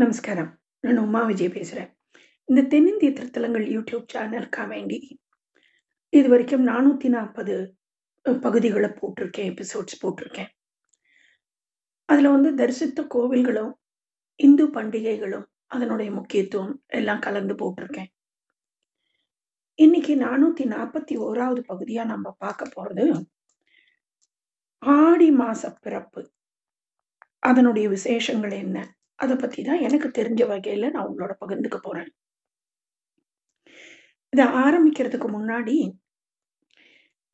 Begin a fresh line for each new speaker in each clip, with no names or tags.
நமஸ்காரம். நான் உமா விஜய் பேசுகிறேன் இந்த தென்னிந்திய திருத்தலங்கள் யூடியூப் சேனலுக்காக வேண்டி, இது வரைக்கும் நானூற்றி நாற்பது பகுதிகளை போட்டிருக்கேன். எபிசோட்ஸ் போட்டிருக்கேன். அதில் வந்து தரிசித்த கோவில்களும், இந்து பண்டிகைகளும், அதனுடைய முக்கியத்துவம் எல்லாம் கலந்து போட்டிருக்கேன். இன்னைக்கு நானூற்றி நாற்பத்தி ஓராவது பகுதியாக நம்ம பார்க்க போகிறது ஆடி மாச பிறப்பு. அதனுடைய விசேஷங்கள் என்ன? அதை பத்தி தான் எனக்கு தெரிஞ்ச வகையில நான் உங்களோட பகிர்ந்துக்க போறேன். இதை ஆரம்பிக்கிறதுக்கு முன்னாடி,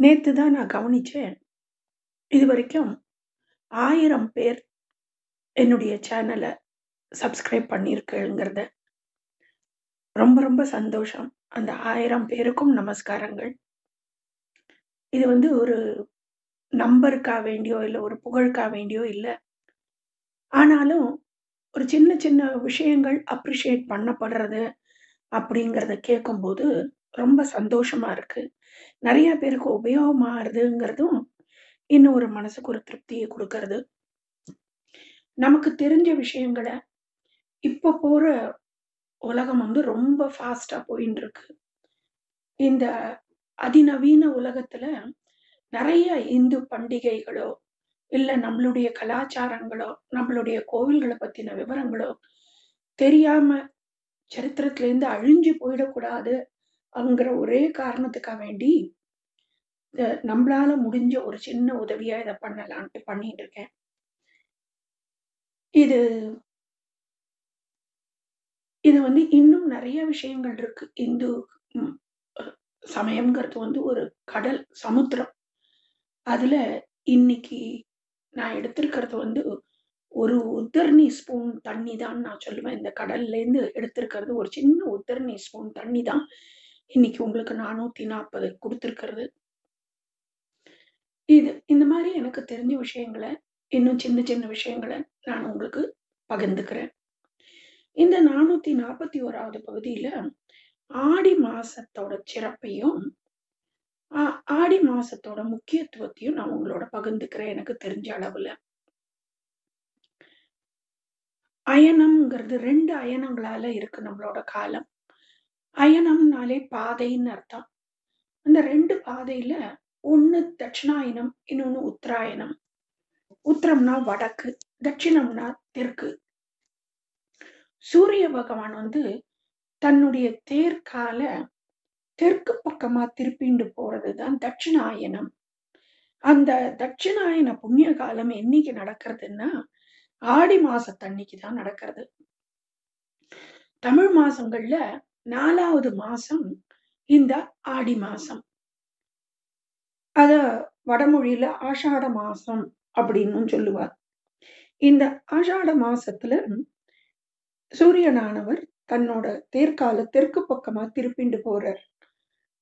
நேத்து தான் நான் கவனிச்சேன். இதுவரைக்கும் 1000 பேர் என்னுடைய சேனலை சப்ஸ்கிரைப் பண்ணியிருக்கேங்கிறத. ரொம்ப ரொம்ப சந்தோஷம். அந்த ஆயிரம் பேருக்கும் நமஸ்காரங்கள். இது வந்து ஒரு நம்பருக்கா வேண்டியோ, இல்லை ஒரு புகழுக்கா வேண்டியோ இல்லை ஆனாலும், ஒரு சின்ன சின்ன விஷயங்கள் அப்ரிஷியேட் பண்ணப்படுறது அப்படிங்கிறத கேட்கும்போது, ரொம்ப சந்தோஷமா இருக்கு. நிறைய பேருக்கு உபயோகமாகுதுங்கிறதும் இன்னும் ஒரு மனசுக்கு ஒரு திருப்தியை கொடுக்கறது நமக்கு தெரிஞ்ச விஷயங்கள, இப்போ போகிற உலகம் வந்து ரொம்ப ஃபாஸ்ட்டா போயின்ருக்கு. இந்த அதிநவீன உலகத்துல, நிறைய இந்து பண்டிகைகளோ, இல்லை நம்மளுடைய கலாச்சாரங்களோ, நம்மளுடைய கோவில்களை பற்றின விவரங்களோ, தெரியாம சரித்திரத்திலேருந்து அழிஞ்சு போயிடக்கூடாது, அங்கிற ஒரே காரணத்துக்காக வேண்டி, நம்மளால முடிஞ்ச ஒரு சின்ன உதவியா இதை பண்ணலான்ட்டு பண்ணிட்டு இருக்கேன். இது இது வந்து இன்னும் நிறைய விஷயங்கள் இருக்கு. இந்து சமயங்கிறது சமயம்ங்கிறது வந்து ஒரு கடல், சமுத்திரம். அதுல இன்னைக்கு நான் எடுத்திருக்கிறது வந்து, ஒரு உத்தரணி ஸ்பூன் தண்ணி தான் நான் சொல்லுவேன். இந்த கடல்லேருந்து எடுத்திருக்கிறது ஒரு சின்ன உத்தரணி ஸ்பூன் தண்ணி தான், இன்னைக்கு உங்களுக்கு நானூற்றி நாற்பது கொடுத்துருக்கிறது இது இந்த மாதிரி எனக்கு தெரிஞ்ச விஷயங்கள, இன்னும் சின்ன சின்ன விஷயங்கள நான் உங்களுக்கு பகிர்ந்துக்கிறேன். இந்த 441வது பகுதியில, ஆடி மாசத்தோட சிறப்பையும், ஆடி மாசத்தோட முக்கியத்துவத்தையும் நான் உங்களோட பகிர்ந்துக்கிறேன், எனக்கு தெரிஞ்ச அளவுல. அயனம்ங்கிறது ரெண்டு அயனங்களால இருக்கு நம்மளோட காலம். அயனம்னாலே பாதைன்னு அர்த்தம். அந்த ரெண்டு பாதையில, ஒன்னு தட்சிணாயனம், இன்னொன்னு உத்தராயணம். உத்தரம்னா வடக்கு, தட்சிணம்னா தெற்கு. சூரிய பகவான் வந்து, தன்னுடைய தேர்கால தெற்கு பக்கமா திருப்பிண்டு போறது தான் தட்சிணாயனம். அந்த தட்சிணாயன புண்ணிய காலம் என்னைக்கு நடக்கிறதுன்னா, ஆடி மாசத்தன்னைக்கு தான் நடக்கிறது. தமிழ் மாசங்கள்ல நாலாவது மாசம் இந்த ஆடி மாசம். அத வடமொழியில ஆஷாட மாசம் அப்படின்னும் சொல்லுவார். இந்த ஆஷாட மாசத்துல, சூரியனானவர் தன்னோட தேர்கால தெற்கு பக்கமா திருப்பிண்டு போறார்.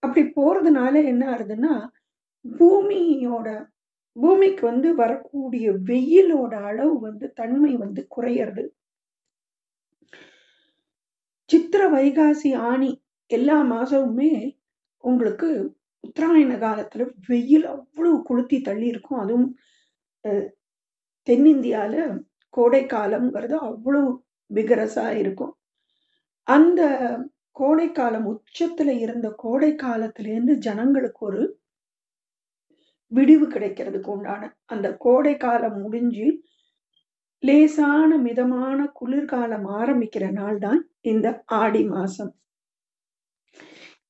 அப்படி போறதுனால என்ன ஆகுதுன்னா பூமியோட பூமிக்கு வந்து வரக்கூடிய வெயிலோட அளவு வந்து தன்மை வந்து குறையிறது சித்திர, வைகாசி, ஆணி எல்லா மாசமுமே உங்களுக்கு உத்தராயண காலத்துல வெயில் அவ்வளவு கொளுத்தி தள்ளியிருக்கும். அதுவும் தென்னிந்தியால கோடை காலம்ங்கிறது அவ்வளவு விகரஸா இருக்கும். அந்த கோடை காலம் உச்சத்துல இருந்த கோடை காலத்திலேருந்து ஜனங்களுக்கு ஒரு விடிவு கிடைக்கிறதுக்கு உண்டான, அந்த கோடை காலம் முடிஞ்சு, லேசான மிதமான குளிர்காலம் ஆரம்பிக்கிற நாள் தான் இந்த ஆடி மாசம்.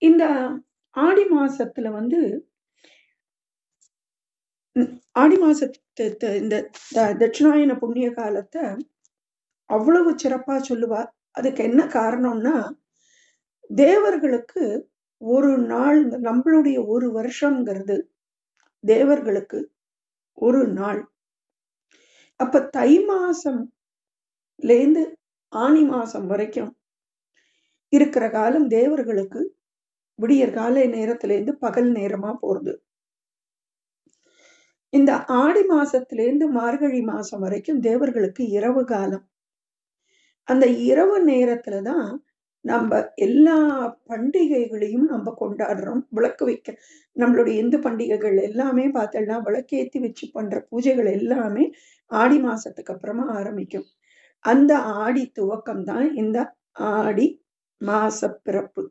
இந்த ஆடி மாசத்துல வந்து ஆடி மாசத்து த இந்த த தட்சிணாயன புண்ணிய காலத்தை அவ்வளவு சிறப்பா சொல்லுவார். அதுக்கு என்ன காரணம்னா, தேவர்களுக்கு ஒரு நாள் நம்மளுடைய ஒரு வருஷம்ங்கிறது, தேவர்களுக்கு ஒரு நாள். அப்ப தை மாசம்லேருந்து ஆனி மாசம் வரைக்கும் இருக்கிற காலம் தேவர்களுக்கு விடியற் காலை நேரத்திலேருந்து பகல் நேரமா போறது. இந்த ஆடி மாசத்திலேருந்து மார்கழி மாசம் வரைக்கும் தேவர்களுக்கு இரவு காலம். அந்த இரவு நேரத்துல தான் நம்ம எல்லா பண்டிகைகளையும் நம்ம கொண்டாடுறோம். விளக்கு வைக்க நம்மளுடைய இந்து பண்டிகைகள் எல்லாமே பார்த்தோம்னா விளக்கேத்தி வச்சு பண்ற பூஜைகள் எல்லாமே ஆடி மாசத்துக்கு அப்புறமா ஆரம்பிக்கும். அந்த ஆடி துவக்கம் தான் இந்த ஆடி மாச பிறப்பு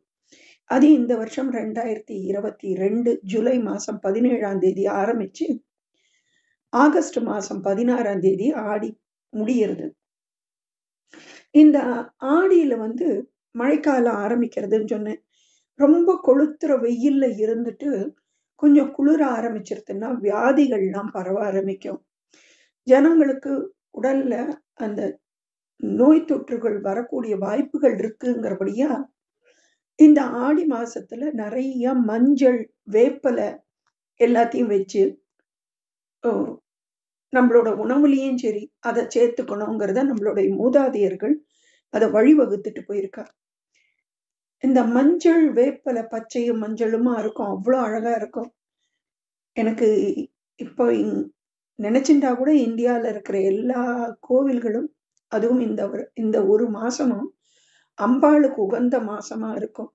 அது இந்த வருஷம் ரெண்டாயிரத்தி இருபத்தி ரெண்டு ஜூலை மாசம் பதினேழாம் தேதி ஆரம்பிச்சு ஆகஸ்ட் மாசம் பதினாறாம் தேதி ஆடி முடியிறது இந்த ஆடியில வந்து மழைக்காலம் ஆரம்பிக்கிறதுன்னு சொன்னேன். ரொம்ப கொளுத்துற வெயில்ல இருந்துட்டு கொஞ்சம் குளிர ஆரம்பிச்சிருதுன்னா வியாதிகள்லாம் பரவ ஆரம்பிக்கும். ஜனங்களுக்கு உடல்ல அந்த நோய் தொற்றுகள் வரக்கூடிய வாய்ப்புகள் இருக்குங்கிறபடியா இந்த ஆடி மாசத்துல நிறைய மஞ்சள் வேப்பலை எல்லாத்தையும் வச்சு நம்மளோட உணவுலையும் சரி அதை சேர்த்துக்கணுங்கிறத நம்மளுடைய மூதாதையர்கள் அதை வழிவகுத்துட்டு போயிருக்கா இந்த மஞ்சள் வேப்பலை பச்சையும் மஞ்சளுமா இருக்கும்? அவ்வளோ அழகா இருக்கும். எனக்கு இப்போ நினைச்சுட்டா கூட இந்தியாவில் இருக்கிற எல்லா கோவில்களும் அதுவும் இந்த இந்த ஒரு மாசமும் அம்பாளுக்கு உகந்த மாசமா இருக்கும்.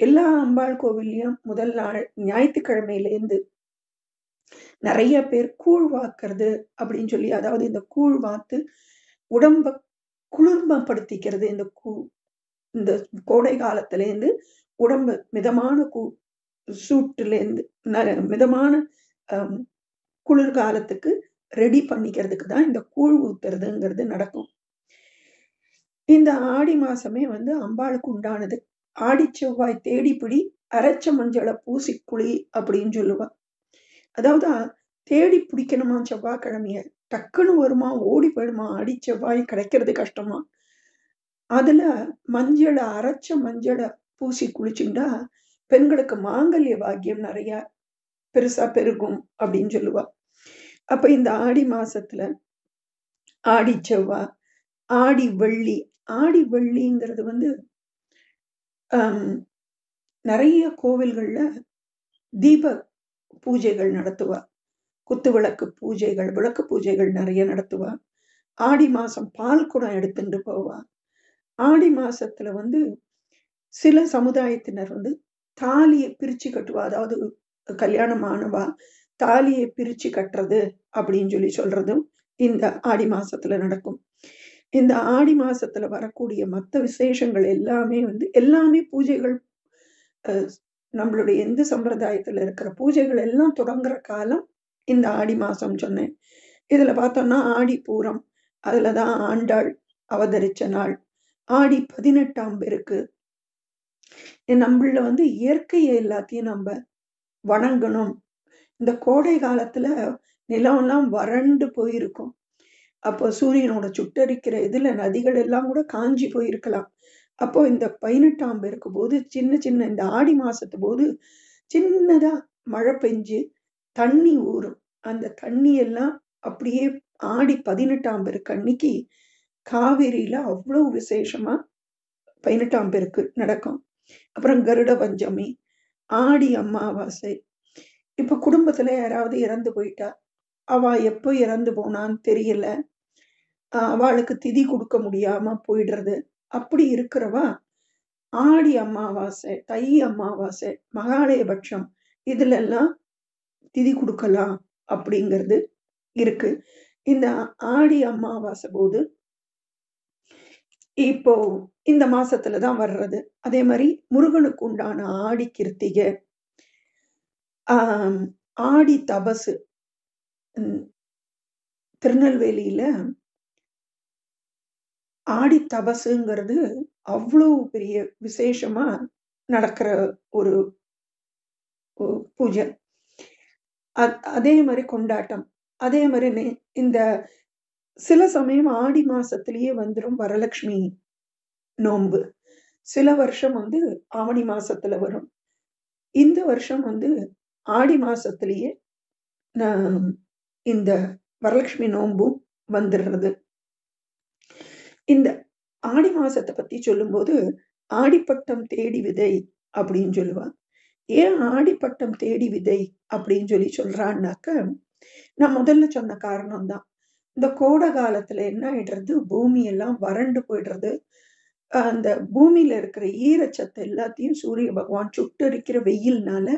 எல்லா அம்பாள் கோவில்லையும் முதல் நாள் ஞாயிற்றுக்கிழமையிலேருந்து நிறைய பேர் கூழ் வாக்குறது அப்படின்னு சொல்லி அதாவது இந்த கூழ் வாத்து உடம்ப குளிர்மப்படுத்திக்கிறது இந்த கூ இந்த கோடை காலத்துலேருந்து உடம்பு மிதமான கூ சூட்டுலேருந்து மிதமான குளிர்காலத்துக்கு ரெடி பண்ணிக்கிறதுக்கு தான் இந்த கூழ் ஊத்துறதுங்கிறது நடக்கும். இந்த ஆடி மாசமே வந்து அம்பாளுக்கு உண்டானது. ஆடி செவ்வாய் தேடிப்பிடி அரைச்ச மஞ்சளை பூசி குழி அப்படின்னு சொல்லுவா. அதாவது தேடி பிடிக்கணுமா செவ்வாய்க்கிழமைய? டக்குன்னு வருமா? ஓடி போயிடுமா? ஆடி செவ்வாய் கிடைக்கிறது கஷ்டமா? அதில் மஞ்சளை அரைச்ச மஞ்சளை பூசி குளிச்சுட்டா பெண்களுக்கு மாங்கல்ய பாக்கியம் நிறையா பெருசாக பெருகும் அப்படின்னு சொல்லுவா. அப்போ இந்த ஆடி மாசத்துல ஆடி செவ்வாய் ஆடி வெள்ளி ஆடி வெள்ளிங்கிறது வந்து நிறைய கோவில்களில் தீப பூஜைகள் நடத்துவா. குத்து விளக்கு பூஜைகள் விளக்கு பூஜைகள் நிறைய நடத்துவா. ஆடி மாதம் பால் குடம் எடுத்துட்டு போவா. ஆடி மாசத்துல வந்து சில சமுதாயத்தினர் வந்து தாலியை பிரிச்சு கட்டுவா. அதாவது கல்யாணம் ஆனவா தாலியை பிரிச்சு கட்டுறது அப்படின்னு சொல்லி சொல்றதும் இந்த ஆடி மாசத்துல நடக்கும். இந்த ஆடி மாசத்துல வரக்கூடிய மற்ற விசேஷங்கள் எல்லாமே வந்து எல்லாமே பூஜைகள் நம்மளுடைய எந்த சம்பிரதாயத்துல இருக்கிற பூஜைகள் எல்லாம் தொடங்குற காலம் இந்த ஆடி மாசம் சொன்னேன். இதுல பார்த்தோம்னா ஆடி பூரம் அதுலதான் ஆண்டாள் அவதரிச்ச நாள் ஆடி பதினெட்டாம் பேருக்கு நம்மள வந்து இயற்கையை எல்லாத்தையும் நம்ம வணங்கணும். இந்த கோடை காலத்துல நிலம்லாம் வறண்டு போயிருக்கும். அப்போ சூரியனோட சுட்டரிக்கிற இதுல நதிகள் எல்லாம் கூட காஞ்சி போயிருக்கலாம். அப்போ இந்த பதினெட்டாம் பேருக்கு போது சின்ன சின்ன இந்த ஆடி மாசத்து போது சின்னதா மழை பெஞ்சு தண்ணி ஊறும். அந்த தண்ணி எல்லாம் அப்படியே ஆடி பதினெட்டாம் பேருக்கு அன்னைக்கு காவேரியில் அவ்வளோ விசேஷமாக பதினெட்டாம் பேருக்கு நடக்கும். அப்புறம் கருட பஞ்சமி ஆடி அமாவாசை. இப்போ குடும்பத்தில் யாராவது இறந்து போயிட்டா அவள் எப்போ இறந்து போனான்னு தெரியல. அவளுக்கு திதி கொடுக்க முடியாமல் போயிடுறது. அப்படி இருக்கிறவா ஆடி அமாவாசை தை அமாவாசை மகாலயபட்சம் இதுல எல்லாம் திதி கொடுக்கலாம் அப்படிங்கிறது இருக்கு. இந்த ஆடி அமாவாசை போது இப்போ இந்த மாசத்துலதான் வர்றது. அதே மாதிரி முருகனுக்கு உண்டான ஆடி கிருத்திகை ஆஹ் ஆடி தபசு திருநெல்வேலியில ஆடி தபசுங்கிறது அவ்வளவு பெரிய விசேஷமா நடக்கிற ஒரு பூஜை. அதே மாதிரி கொண்டாட்டம். அதே மாதிரி இந்த சில சமயம் ஆடி மாசத்திலேயே வந்துடும் வரலட்சுமி நோன்பு. சில வருஷம் வந்து ஆவணி மாசத்துல வரும். இந்த வருஷம் வந்து ஆடி மாசத்திலேயே இந்த வரலட்சுமி நோன்பும் வந்துடுறது இந்த ஆடி மாசத்தை பத்தி சொல்லும்போது ஆடிப்பட்டம் தேடி விதை அப்படின்னு சொல்லுவா. ஏன் ஆடிப்பட்டம் தேடி விதை அப்படின்னு சொல்லி சொல்றான்னாக்க நான் முதல்ல சொன்ன காரணம் தான் இந்த கோடை காலத்துல என்ன ஆயிடுறது? பூமி எல்லாம் வறண்டு போயிடுறது. அந்த பூமியில இருக்கிற ஈரச்சத்தை எல்லாத்தையும் சூரிய பகவான் சுட்டரிக்கிற வெயில்னால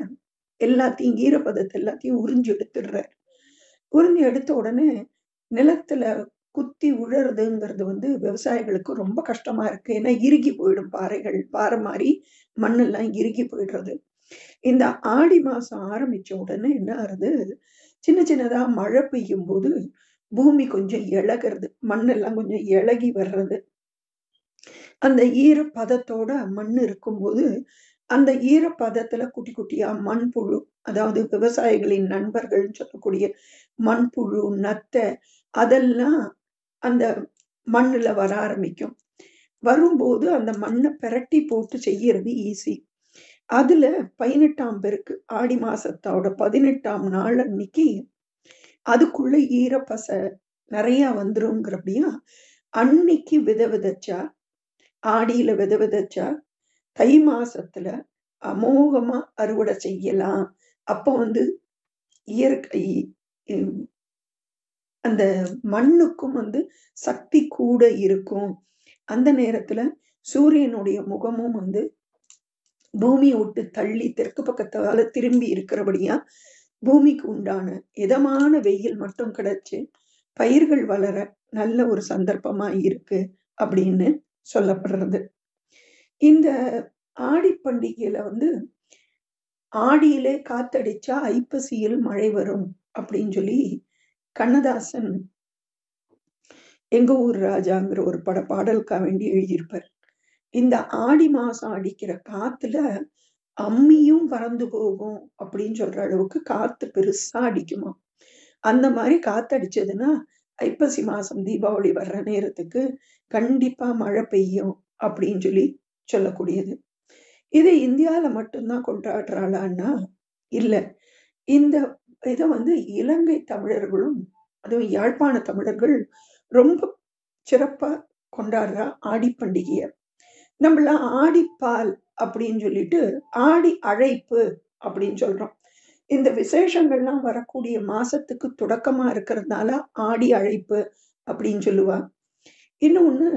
எல்லாத்தையும் ஈரப்பதத்தை எல்லாத்தையும் உறிஞ்சு எடுத்துடுறார். உறிஞ்சு எடுத்த உடனே நிலத்துல குத்தி உழறதுங்கிறது வந்து விவசாயிகளுக்கு ரொம்ப கஷ்டமா இருக்கு. ஏன்னா இறுகி போயிடும் பாறைகள் பாறை மாதிரி மண்ணெல்லாம் இறுகி போயிடுறது. இந்த ஆடி மாசம் ஆரம்பிச்ச உடனே என்ன ஆகுது சின்ன சின்னதா மழை பெய்யும் போது பூமி கொஞ்சம் இழகிறது மண்ணெல்லாம் கொஞ்சம் இழகி வர்றது. அந்த ஈரப்பதத்தோட மண் இருக்கும்போது அந்த ஈரப்பதத்துல குட்டி குட்டியா மண்புழு அதாவது விவசாயிகளின் நண்பர்கள்னு சொல்லக்கூடிய மண்புழு நத்தை அதெல்லாம் அந்த மண்ணுல வர ஆரம்பிக்கும். வரும்போது அந்த மண்ணை பிரட்டி போட்டு செய்யறது ஈஸி அதுல பதினெட்டாம் பெருக்கு ஆடி மாசத்தோட பதினெட்டாம் நாள் அன்னைக்கு அதுக்குள்ள ஈரப்பசை நிறைய வந்துருங்கிறப்படியா அன்னைக்கு வித விதைச்சா ஆடியில வித விதைச்சா தை மாசத்துல அமோகமா அறுவடை செய்யலாம். அப்போ வந்து இயற்கை அந்த மண்ணுக்கும் வந்து சக்தி கூட இருக்கும். அந்த நேரத்துல சூரியனுடைய முகமும் வந்து பூமியை விட்டு தள்ளி தெற்கு பக்கத்தால திரும்பி இருக்கிறபடியா பூமிக்கு உண்டான இதமான வெயில் மட்டும் கிடைச்சு பயிர்கள் வளர நல்ல ஒரு சந்தர்ப்பமா இருக்கு அப்படின்னு சொல்லப்படுறது. இந்த ஆடி பண்டிகையில வந்து ஆடியிலே காத்தடிச்சா ஐப்பசியில் மழை வரும் அப்படின்னு சொல்லி கண்ணதாசன் எங்க ஊர் ராஜாங்கிற ஒரு பட பாடலுக்காக வேண்டி எழுதியிருப்பார். இந்த ஆடி மாசம் அடிக்கிற காத்துல அம்மியும் பறந்து போகும் அப்படின்னு சொல்ற அளவுக்கு காத்து பெருசா அடிக்குமா? அந்த மாதிரி காத்தடிச்சதுன்னா ஐப்பசி மாசம் தீபாவளி வர்ற நேரத்துக்கு கண்டிப்பா மழை பெய்யும் அப்படின்னு சொல்லி சொல்லக்கூடியது. இது இந்தியால மட்டும்தான் கொண்டாடுறாளான்னா இல்ல. இந்த இதை வந்து இலங்கை தமிழர்களும் அதுவும் யாழ்ப்பாண தமிழர்கள் ரொம்ப சிறப்பா கொண்டாடுற ஆடி பண்டிகைய நம்மள ஆடிப்பால் அப்படின்னு சொல்லிட்டு ஆடி அழைப்பு அப்படின்னு சொல்றோம். இந்த விசேஷங்கள்லாம் வரக்கூடிய மாசத்துக்கு தொடக்கமா இருக்கிறதுனால ஆடி அழைப்பு அப்படின்னு சொல்லுவா. இன்னொன்னு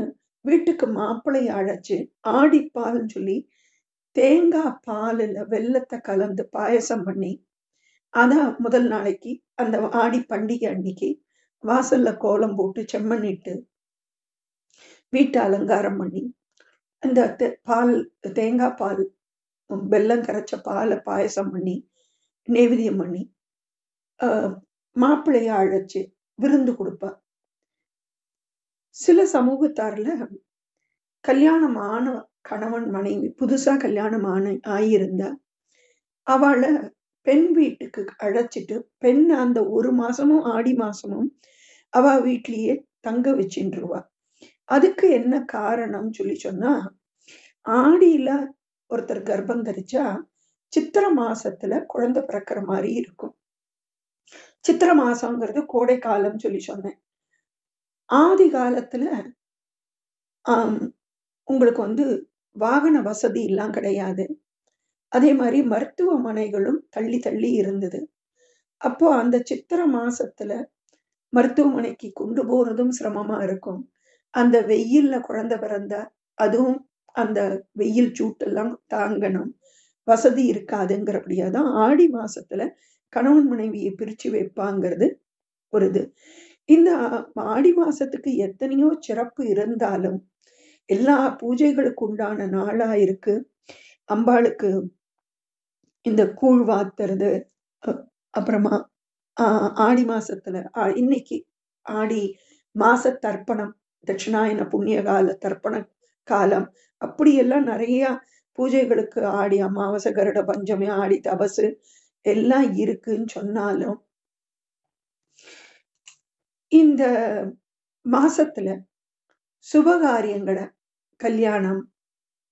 வீட்டுக்கு மாப்பிள்ளையை அழைச்சு ஆடிப்பால்னு சொல்லி தேங்காய் பாலில் வெல்லத்தை கலந்து பாயசம் பண்ணி அதான் முதல் நாளைக்கு அந்த ஆடி பண்டிகை அன்னைக்கு வாசல்ல கோலம் போட்டு செம்மண்ணிட்டு வீட்டை அலங்காரம் பண்ணி அந்த தே- பால் தேங்காய் பால் வெல்லம் கரைச்ச பாலை பாயசம் பண்ணி நெய்வேத்தியம் பண்ணி ஆஹ், மாப்பிள்ளைய அழைச்சு விருந்து கொடுப்பா சில சமூகத்தார்ல கல்யாணம் ஆன கணவன் மனைவி புதுசா கல்யாணம் ஆன ஆயிருந்தா அவளை பெண் வீட்டுக்கு அழைச்சிட்டு பெண் அந்த ஒரு மாசமும் ஆடி மாசமும் அவ வீட்லேயே தங்க வச்சுருவா அதுக்கு என்ன காரணம் சொல்லி சொன்னா ஆடியில ஒருத்தர் கர்ப்பம் தரிச்சா சித்திர மாசத்துல குழந்தை பிறக்கிற மாதிரி இருக்கும். சித்திர மாசங்கிறது கோடை காலம் சொல்லி சொன்னேன். ஆதி காலத்துல ஆஹ் உங்களுக்கு வந்து வாகன வசதி எல்லாம் கிடையாது. அதே மாதிரி மருத்துவமனைகளும் தள்ளி தள்ளி இருந்தது. அப்போ அந்த சித்திர மாசத்துல மருத்துவமனைக்கு கொண்டு போறதும் சிரமமா இருக்கும். அந்த வெயில்ல குழந்தை பிறந்தா அதுவும் அந்த வெயில் சூட்டெல்லாம் தாங்கணும். வசதி இருக்காதுங்கிறபடியா தான் ஆடி மாசத்துல கணவன் மனைவியை பிரிச்சு வைப்பாங்கிறது ஒரு இது. இந்த ஆடி மாசத்துக்கு எத்தனையோ சிறப்பு இருந்தாலும் எல்லா பூஜைகளுக்கு உண்டான நாளா இருக்கு. அம்பாளுக்கு இந்த கூழ் வாத்துறது அ- அப்புறமா ஆஹ் ஆடி மாசத்துல இன்னைக்கு ஆடி மாச தர்ப்பணம் தட்சிணாயன புண்ணிய கால தர்ப்பண காலம். அப்படியெல்லாம் நிறைய பூஜைகளுக்கு ஆடி அமாவாசை கருட பஞ்சமி ஆடி தபசு எல்லாம் இருக்குன்னு சொன்னாலும் இந்த மாசத்துல சுபகாரியங்களை கல்யாணம்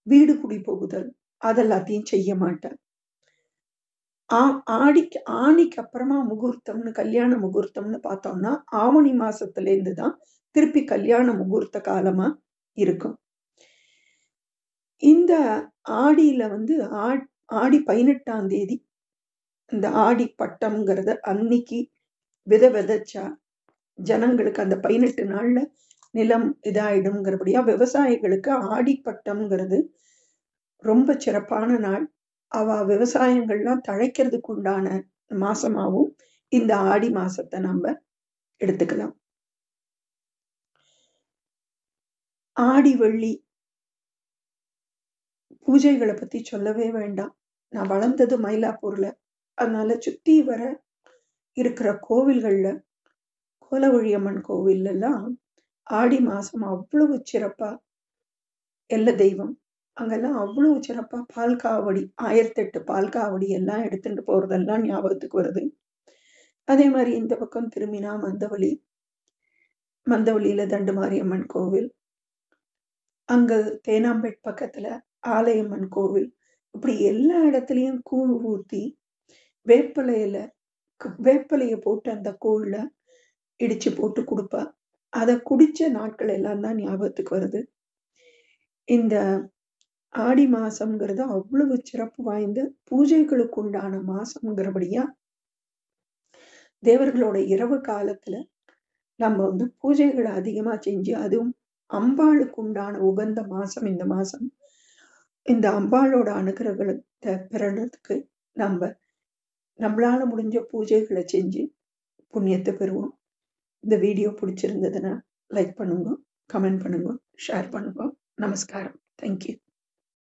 வீடு குடி போகுதல் அதெல்லாத்தையும் செய்ய மாட்டேன். ஆ- ஆடிக்கு ஆணிக்கு அப்புறமா முகூர்த்தம்னு கல்யாண முகூர்த்தம்னு பார்த்தோம்னா ஆவணி மாசத்துல இருந்து தான் திருப்பி கல்யாண முகூர்த்த காலமா இருக்கும். இந்த ஆடியில வந்து ஆடி பதினெட்டாம் தேதி இந்த ஆடி பட்டம்ங்கிறத அன்னைக்கு வித விதைச்சா ஜனங்களுக்கு அந்த பதினெட்டு நாள்ல நிலம் இதாயிடுங்கிறபடியா விவசாயிகளுக்கு ஆடி பட்டம்ங்கிறது ரொம்ப சிறப்பான நாள். அவ விவசாயங்கள்லாம் தழைக்கிறதுக்கு உண்டான மாசமாகவும் இந்த ஆடி மாசத்தை நம்ம எடுத்துக்கலாம். ஆடி வெள்ளி. பூஜைகளை பத்தி சொல்லவே வேண்டாம். நான் வளர்ந்தது மயிலாப்பூர்ல. அதனால சுத்தி வர இருக்கிற கோவில்கள்ல கோலவழியம்மன் கோவில் ஆடி மாசம் அவ்வளவு சிறப்பா எல்ல தெய்வம். அங்கெல்லாம் அவ்வளவு சிறப்பா பால் காவடி ஆயிரத்தி எட்டு பால் காவடி எல்லாம் எடுத்துட்டு போறதெல்லாம் ஞாபகத்துக்கு வருது. அதே மாதிரி இந்த பக்கம் திரும்பினா மந்தவழி மந்தவழியில தண்டு மாரியம்மன் கோவில் அங்க தேனாம்பேட் பக்கத்துல ஆலயம்மன் கோவில். இப்படி எல்லா இடத்துலயும் கூழ் ஊத்தி வேப்பலையில வேப்பிலையை போட்டு அந்த கூழில் இடிச்சு போட்டு கொடுப்பா. அதை குடிச்ச நாட்கள் எல்லாம் தான் ஞாபகத்துக்கு வருது. இந்த ஆடி மாசம்ங்கிறது அவ்வளவு சிறப்பு வாய்ந்த பூஜைகளுக்கு உண்டான மாசம்ங்கிறபடியா தேவர்களோட இரவு காலத்துல நம்ம வந்து பூஜைகளை அதிகமா செஞ்சு அதுவும் அம்பாளுக்கு உண்டான உகந்த மாசம் இந்த மாசம். இந்த அம்பாளோட அனுகிரகத்தை பெறறதுக்கு நம்ம நம்மளால முடிஞ்ச பூஜைகளை செஞ்சு புண்ணியத்தை பெறுவோம். இந்த வீடியோ பிடிச்சிருந்ததுன்னா லைக் பண்ணுங்க கமெண்ட் பண்ணுங்க ஷேர் பண்ணுங்க. நமஸ்காரம். தேங்க்யூ